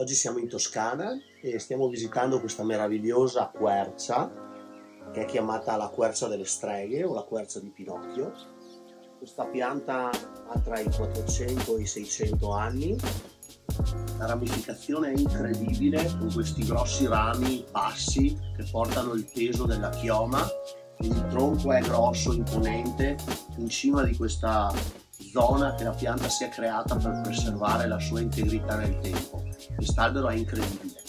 Oggi siamo in Toscana e stiamo visitando questa meravigliosa quercia che è chiamata la quercia delle streghe o la quercia di Pinocchio. Questa pianta ha tra i 400 e i 600 anni. La ramificazione è incredibile con questi grossi rami bassi che portano il peso della chioma. Il tronco è grosso, imponente. In cima di questa zona che la pianta si è creata per preservare la sua integrità nel tempo. Quest'albero è incredibile.